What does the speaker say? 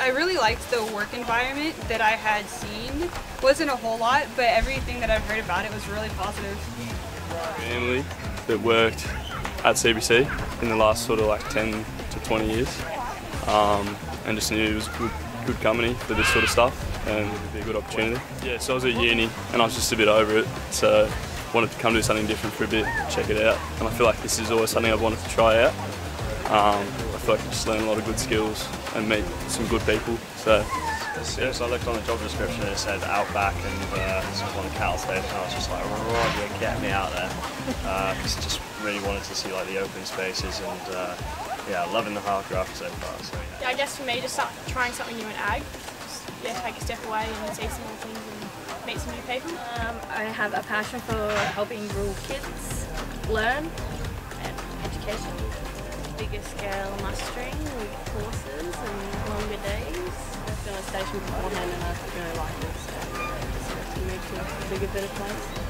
I really liked the work environment that I had seen. wasn't a whole lot, but everything that I've heard about it was really positive. Family that worked at CPC in the last sort of like 10 to 20 years, um, and just knew it was good, good company for this sort of stuff, and it'd be a good opportunity. Yeah, so I was at uni, and I was just a bit over it, so wanted to come do something different for a bit, check it out, and I feel like this is always something I've wanted to try out. Um, I feel like I just learn a lot of good skills and meet some good people. So as soon as I looked on the job description, it said Outback and uh, sort of on the cattle station. I was just like, Roger, get me out there. Because Uh, just really wanted to see like the open spaces and uh, yeah, loving the hard graft so far. So yeah. yeah. I guess for me, just start trying something new in ag. Just, yeah, take a step away and see some more things and meet some new people. Um, I have a passion for helping rural kids learn and education bigger scale mustering with horses and longer days. I've been on a station beforehand and I really like it, so, so to move to a bigger, better place.